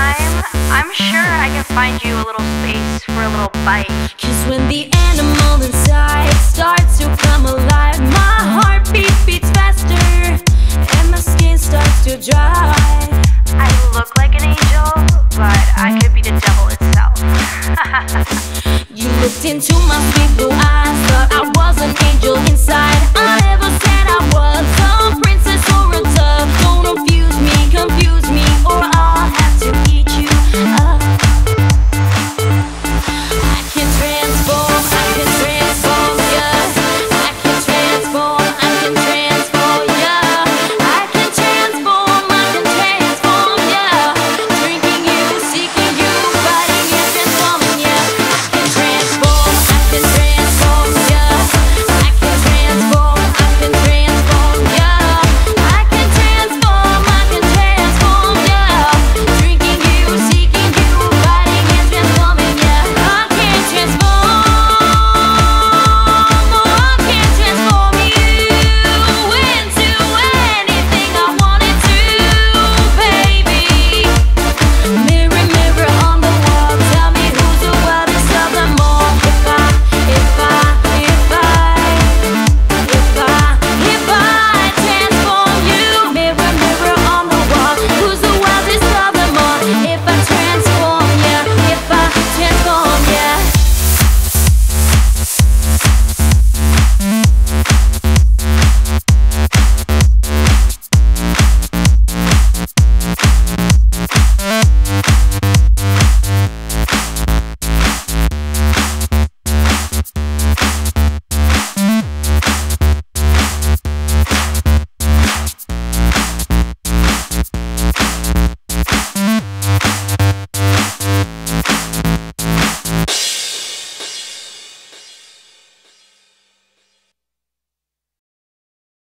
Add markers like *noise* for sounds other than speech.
time, I'm sure I can find you a little space for a little bite. Cause when the animal inside starts to come alive, my heartbeat beats faster, and my skin starts to dry. I look like an angel, but I could be the devil itself. *laughs* you looked into my sweet blue eyes, thought I was an angel inside. I